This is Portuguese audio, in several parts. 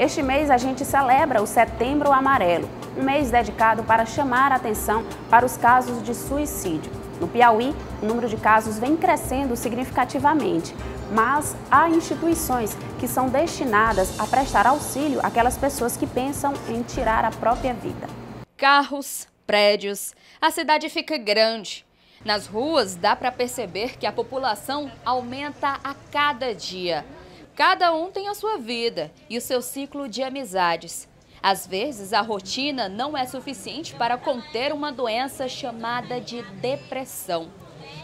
Este mês a gente celebra o Setembro Amarelo, um mês dedicado para chamar a atenção para os casos de suicídio. No Piauí, o número de casos vem crescendo significativamente, mas há instituições que são destinadas a prestar auxílio àquelas pessoas que pensam em tirar a própria vida. Carros, prédios, a cidade fica grande. Nas ruas dá para perceber que a população aumenta a cada dia. Cada um tem a sua vida e o seu ciclo de amizades. Às vezes, a rotina não é suficiente para conter uma doença chamada de depressão,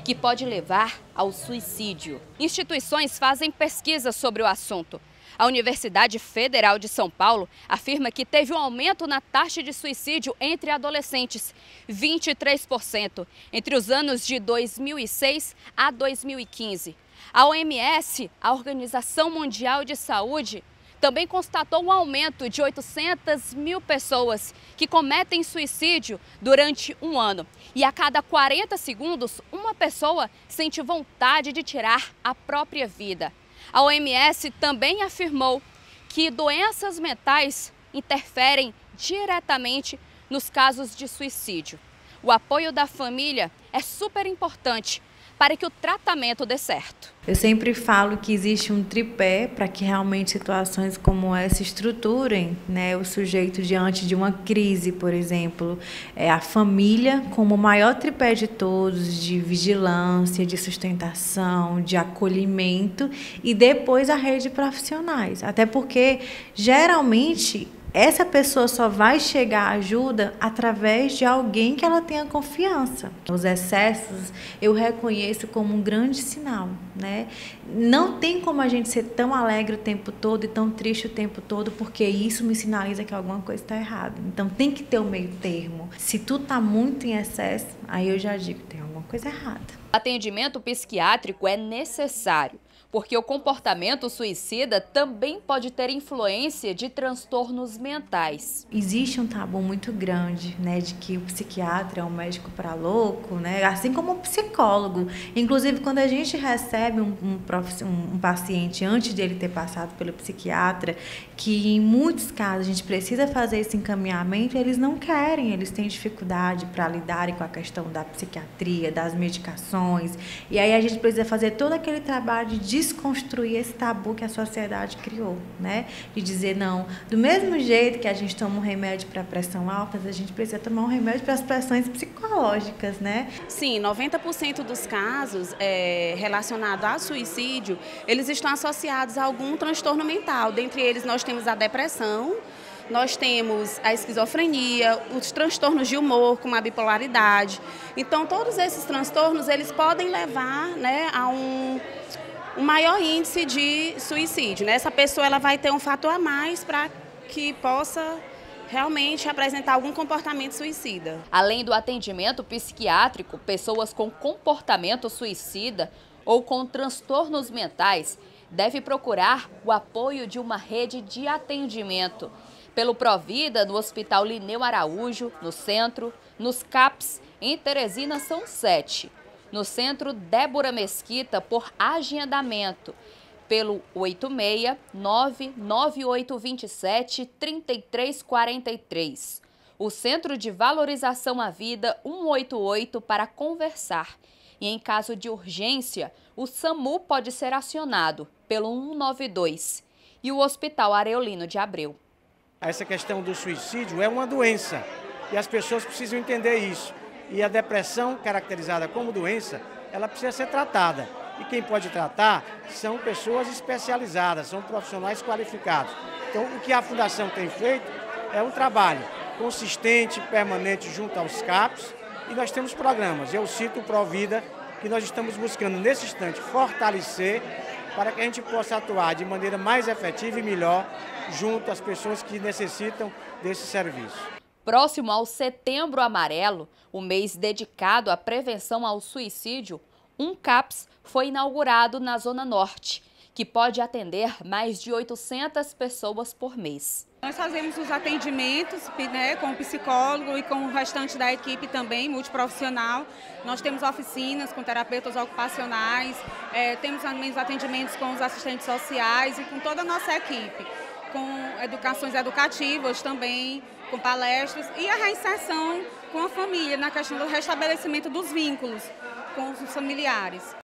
que pode levar ao suicídio. Instituições fazem pesquisas sobre o assunto. A Universidade Federal de São Paulo afirma que teve um aumento na taxa de suicídio entre adolescentes, 23%, entre os anos de 2006 a 2015. A OMS, a Organização Mundial de Saúde, também constatou um aumento de 800 mil pessoas que cometem suicídio durante um ano. E a cada 40 segundos, uma pessoa sente vontade de tirar a própria vida. A OMS também afirmou que doenças mentais interferem diretamente nos casos de suicídio. O apoio da família é super importante para que o tratamento dê certo. Eu sempre falo que existe um tripé para que realmente situações como essa estruturem né, o sujeito diante de uma crise, por exemplo. É a família como o maior tripé de todos, de vigilância, de sustentação, de acolhimento, e depois a rede de profissionais. Até porque, geralmente, essa pessoa só vai chegar à ajuda através de alguém que ela tenha confiança. Os excessos eu reconheço como um grande sinal, né? Não tem como a gente ser tão alegre o tempo todo e tão triste o tempo todo, porque isso me sinaliza que alguma coisa está errada. Então tem que ter o um meio termo. Se tu tá muito em excesso, aí eu já digo, tem alguma coisa errada. Atendimento psiquiátrico é necessário porque o comportamento suicida também pode ter influência de transtornos mentais. Existe um tabu muito grande, né, de que o psiquiatra é um médico para louco, né, assim como o psicólogo. Inclusive, quando a gente recebe um, um, um paciente antes de ele ter passado pelo psiquiatra, que em muitos casos a gente precisa fazer esse encaminhamento, eles não querem, eles têm dificuldade para lidarem com a questão da psiquiatria, das medicações, e aí a gente precisa fazer todo aquele trabalho de desconstruir esse tabu que a sociedade criou, né? De dizer não, do mesmo jeito que a gente toma um remédio para pressão alta, a gente precisa tomar um remédio para as pressões psicológicas, né? Sim, 90% dos casos é, relacionados a suicídio, eles estão associados a algum transtorno mental. Dentre eles nós temos a depressão, nós temos a esquizofrenia, os transtornos de humor, como a bipolaridade. Então, todos esses transtornos, eles podem levar né, a um um maior índice de suicídio. Né? Essa pessoa ela vai ter um fator a mais para que possa realmente apresentar algum comportamento suicida. Além do atendimento psiquiátrico, pessoas com comportamento suicida ou com transtornos mentais devem procurar o apoio de uma rede de atendimento. Pelo Provida, no Hospital Lineu Araújo, no centro, nos CAPS, em Teresina são sete no centro Débora Mesquita por agendamento pelo 86 99827 3343. O Centro de Valorização à Vida 188 para conversar. E em caso de urgência, o SAMU pode ser acionado pelo 192 e o Hospital Areolino de Abreu. Essa questão do suicídio é uma doença e as pessoas precisam entender isso. E a depressão, caracterizada como doença, ela precisa ser tratada. E quem pode tratar são pessoas especializadas, são profissionais qualificados. Então, o que a Fundação tem feito é um trabalho consistente, permanente junto aos CAPs, e nós temos programas. Eu cito o Provida, que nós estamos buscando nesse instante fortalecer para que a gente possa atuar de maneira mais efetiva e melhor junto às pessoas que necessitam desse serviço. Próximo ao Setembro Amarelo, o mês dedicado à prevenção ao suicídio, um CAPS foi inaugurado na Zona Norte, que pode atender mais de 800 pessoas por mês. Nós fazemos os atendimentos né, com o psicólogo e com o restante da equipe também, multiprofissional. Nós temos oficinas com terapeutas ocupacionais, é, temos também os atendimentos com os assistentes sociais e com toda a nossa equipe com educações educativas também, com palestras e a reinserção com a família na questão do restabelecimento dos vínculos com os familiares.